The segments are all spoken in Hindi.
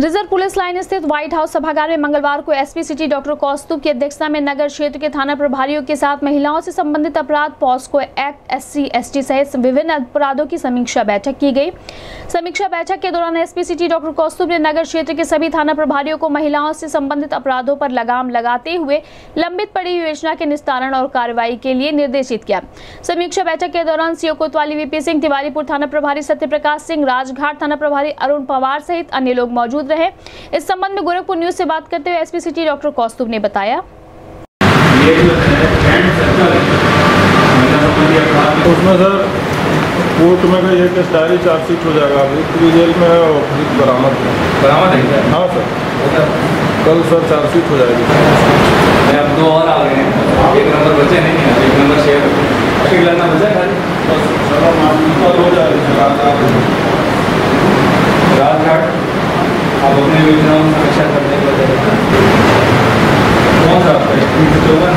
रिज़र्व पुलिस लाइन स्थित व्हाइट हाउस सभागार में मंगलवार को एसपी सिटी डॉक्टर कौस्तुभ की अध्यक्षता में नगर क्षेत्र के थाना प्रभारियों के साथ महिलाओं से संबंधित अपराध, पॉस्को एक्ट, एससी, एसटी सहित विभिन्न अपराधों की समीक्षा बैठक की गई। समीक्षा बैठक के दौरान एसपी सिटी डॉक्टर कौस्तुभ ने नगर क्षेत्र के सभी थाना प्रभारियों को महिलाओं से संबंधित अपराधों पर लगाम लगाते हुए लंबित पड़ी योजना के निस्तारण और कार्रवाई के लिए निर्देशित किया। समीक्षा बैठक के दौरान सीओ कोतवाली, वीपी सिंह, तिवारीपुर थाना प्रभारी सत्यप्रकाश सिंह, राजघाट थाना प्रभारी अरुण पवार सहित अन्य लोग मौजूद रहे। इस संबंध में गोरखपुर न्यूज़ से बात करते हुए एसपी सिटी डॉक्टर कौस्तुभ ने बताया। उसमें सर कोर्ट में का ये केस डायरी चार्जशीट हो जाएगा। अभी पूरी जेल में है और फिर बरामद है। बरामद है हाँ सर। कल सर चार्जशीट हो जाएगी। अब दो और आ गए हैं। एक नंबर बचे नहीं है एक नंबर शेयर एक लड़ना बचा है। खाली राजघाट अपने योजनाओं में करने के कौन सा आपका? एक तीन सौ चौवन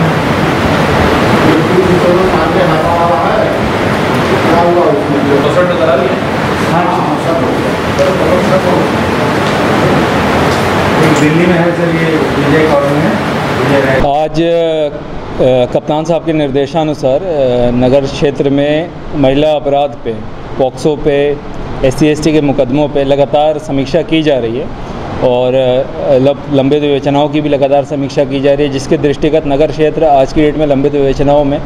चौसठ तो करा लिया एक दिल्ली में है सर ये विजय कॉलोनी है आज कप्तान साहब के निर्देशानुसार नगर क्षेत्र में महिला अपराध पे पॉक्सो पे एस सी के मुकदमों पर लगातार समीक्षा की जा रही है और लब- विवेचनाओं की भी लगातार समीक्षा की जा रही है, जिसके दृष्टिगत नगर क्षेत्र आज की डेट में लंबित विवेचनाओं में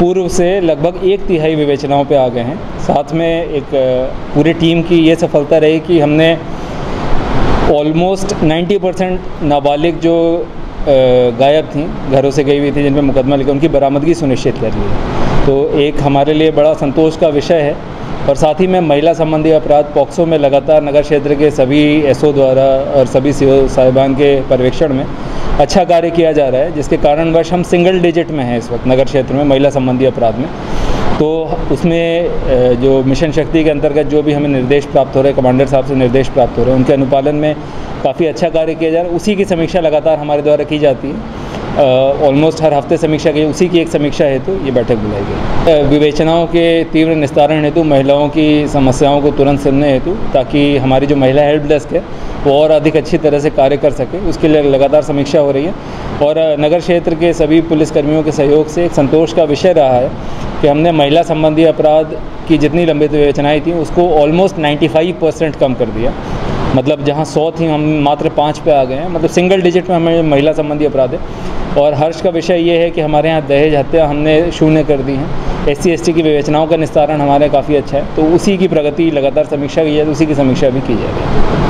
पूर्व से लगभग एक तिहाई विवेचनाओं पे आ गए हैं। साथ में एक पूरी टीम की ये सफलता रही कि हमने ऑलमोस्ट 90 परसेंट नाबालिग जो गायब थी, घरों से गई हुई थी जिन पर मुकदमा लिखा, उनकी बरामदगी सुनिश्चित कर ली तो एक हमारे लिए बड़ा संतोष का विषय है और साथ ही में महिला संबंधी अपराध पॉक्सो में लगातार नगर क्षेत्र के सभी एसओ द्वारा और सभी साहिबान के पर्यवेक्षण में अच्छा कार्य किया जा रहा है, जिसके कारणवश हम सिंगल डिजिट में हैं इस वक्त नगर क्षेत्र में, महिला संबंधी अपराध में। तो उसमें जो मिशन शक्ति के अंतर्गत जो भी हमें निर्देश प्राप्त हो रहे हैं, कमांडर साहब से निर्देश प्राप्त हो रहे हैं, उनके अनुपालन में काफ़ी अच्छा कार्य किया जा रहा है। उसी की समीक्षा लगातार हमारे द्वारा की जाती है। ऑलमोस्ट हर हफ़्ते समीक्षा की उसी की एक समीक्षा हेतु ये बैठक बुलाई गई। विवेचनाओं के तीव्र निस्तारण हेतु, महिलाओं की समस्याओं को तुरंत सुनने हेतु, ताकि हमारी जो महिला हेल्प डेस्क है, वो और अधिक अच्छी तरह से कार्य कर सके। उसके लिए लगातार समीक्षा हो रही है। और नगर क्षेत्र के सभी पुलिसकर्मियों के सहयोग से एक संतोष का विषय रहा है कि हमने महिला संबंधी अपराध की जितनी लंबित विवेचनाएँ थी, उसको ऑलमोस्ट 95 परसेंट कम कर दिया। मतलब जहाँ सौ थी, हम मात्र पाँच पे आ गए हैं। मतलब सिंगल डिजिट में हमें महिला संबंधी अपराध। है और हर्ष का विषय ये है कि हमारे यहाँ दहेज हत्या हमने शून्य कर दी है। एस सी की विवेचनाओं का निस्तारण हमारे काफ़ी अच्छा है। तो उसी की प्रगति लगातार समीक्षा की जाए, उसी की समीक्षा भी की जा रही है